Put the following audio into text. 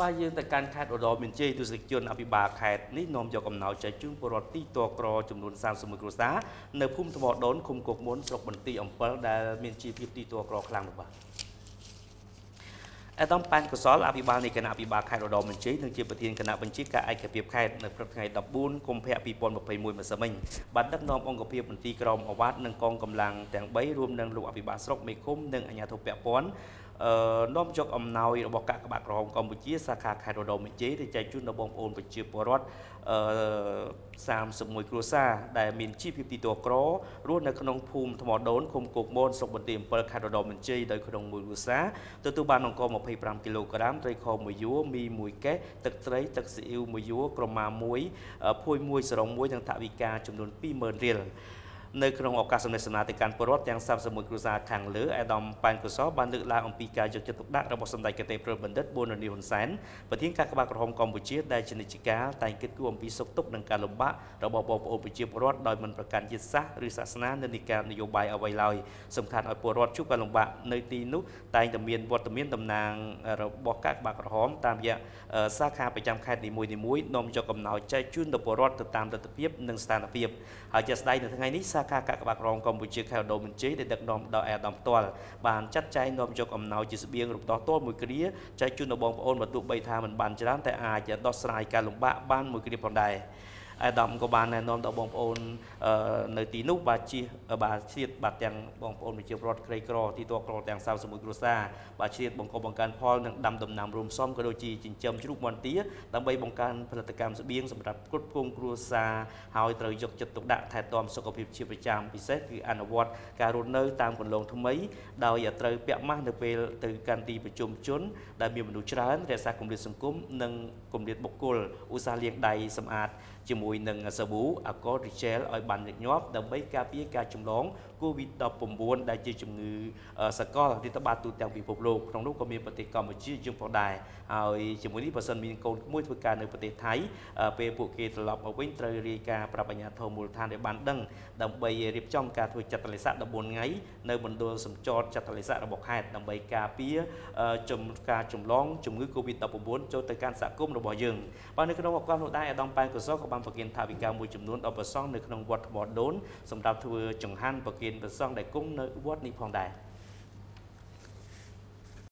បាទយើងទៅកាន់ខេត្តឧត្តរមានជ័យទស្សនិកជនអភិបាលខេត្តនេះនាំយកអំណោយចែកជូនពលរដ្ឋទីតក្រចំនួន31គ្រួសារនៅភូមិថ្មដូនឃុំគោកមុនស្រុកបន្ទាយអំពិលដែលមានជីវភាពទីតក្រខ្លាំងនោះបាទអាដាមប៉ែនកសលអភិបាលនៃគណៈអភិបាលខេត្តឧត្តរមានជ័យនិងជាប្រធានគណៈបញ្ជាការឯកភាពខេត្តនៅព្រឹកថ្ងៃ14កុម្ភៈ2021ម្សិលមិញបានដឹកនាំអង្គភាពមន្ទីរក្រមអាវ៉ាត់និងកងកម្លាំងទាំង3រួមនឹងលោកអភិបាលស្រុកមេឃុំនិងអាជ្ញាធរពាក់ព័ន្ធអឺនាំយកអំណោយរបស់កាកបាទក្រហមកម្ពុជាសាខាខេត្តរដូវមេជ័យទៅចែកជូនដល់បងប្អូនប្រជាពលរដ្ឋអឺ31គ្រួសារដែលមានជីវភាពទីតក្ររស់នៅក្នុងភូមិថ្មដូនឃុំគោកមនស្រុកបន្ទាយអំពិលខេត្តរដូវមេជ័យដោយក្នុងមួយគ្រួសារទទួលបានអង្គ25គីឡូក្រាមត្រីខមួយយួរមីមួយកេះទឹកត្រីទឹកស៊ីអ៊ីវមួយយួរក្រមាមួយភួយមួយសរងមួយនិងថវិកាចំនួន20000រៀល នៅក្នុងឱកាសសម្ដែងសម្ដារទៅកាន់ពលរដ្ឋទាំង31គ្រួសារខាងលើអាដាមប៉ែនកុសលបានលើកឡើងអំពីការយកចិត្តទុកដាក់របស់សម្ដេចកតេប្របណ្ឌិតប៊ុនរនីហ៊ុនសែនប្រធានការក្បាលក្រហមកម្ពុជាដែលជានិច្ចការតែងគិតគូរអំពីសុខទុក្ខនិងការលំបាករបស់បងប្អូនប្រជាពលរដ្ឋដោយមិនប្រកាន់ជាតិសាសន៍ឬសាសនានៅនៃការនយោបាយអ្វីឡើយសំខាន់ឲ្យពលរដ្ឋជួបការលំបាកនៅទីនោះតែងតែមានវត្តមានតំណាងរបស់ការក្បាលក្រហមតាមរយៈសាខាប្រចាំខេត្តនីមួយៗនាំយកកំណោយចែកជូនដល់ពលរដ្ឋទៅតាមលទ្ធភាពនិងស្ថានភាពហើយជាស្ដែងនៅថ្ងៃនេះសាខាកាកបាទក្រមកម្ពុជាខេត្តដូមិនជ័យដែលដឹកនាំដោយអាដាមផ្ទាល់បានចាត់ចែងនាំយកអំណោយជាស្បៀងរំដោះទល់មួយគ្រាចែកជូនដល់បងប្អូនបើទោះបីថាមិនបានច្រើនតែអាចដោះស្រាយការលំបាកបានមួយគ្រាផងដែរ អាដាមក៏បានណែនាំដល់បងប្អូននៅទីនោះបាទជិះបាទឆ្លៀតបាទទាំងបងប្អូនប្រជាពលរដ្ឋក្រីក្រទីតក្រទាំង31គ្រួសារបាទឆ្លៀតបង្កបង្កើនផលនិងដាំដំណាំរួមផ្សំក៏ដូចជាចិញ្ចឹមជ្រូកមាន់ទាដើម្បីបង្កើនផលិតកម្មស្បៀងសម្រាប់គ្រប់គ្រងគ្រួសារហើយត្រូវយកចិត្តទុកដាក់ថែទាំសុខភាពជាប្រចាំពិសេសគឺអនុវត្តការរស់នៅតាមគន្លងថ្មីដោយត្រូវពាក់ម៉ាស់នៅពេលទៅកាន់ទីប្រជុំជន ដែលមានមនុស្សច្រើនរក្សាគម្លាតសង្គមនិងគម្លាតបុគ្គលឧស្សាហ៍លាងដៃសម្អាតជាមួយនឹងសាប៊ូអាល់កុលរីជែលឲ្យបានញឹកញាប់ដើម្បីការពារការចម្លង COVID-19 ដែលជាជំងឺសកលរាតត្បាតទូទាំងពិភពលោកក្នុងនោះក៏មានប្រទេសកម្ពុជាយើងផងដែរហើយជាមួយនេះបើសិនមានកូនក្មួយធ្វើការនៅប្រទេសថៃពេលពួកគេត្រឡប់មកវិញត្រូវរាយការណ៍ប្រាប់អាជ្ញាធរមូលដ្ឋានឲ្យបានដឹងដើម្បីរៀបចំការធ្វើចាត់តលិស័ក14ថ្ងៃនៅមណ្ឌលសម្ចតចាត់តលិស័ករបស់ខេត្តដើម្បីការពារចំការចម្លងជំងឺ COVID-19 ចូលទៅកាន់សហគមន៍របស់យើងបាទនៅក្នុងឱកាសនោះដែរអាដាមប៉ែនកសលក៏បានប្រគិនថាវិការមួយចំនួនដល់ប្រសងនៅក្នុងវត្តថ្មដូនសម្រាប់ធ្វើចង្ហាន់ប្រគិនប្រសងដែលគង់នៅវត្តនេះផងដែរ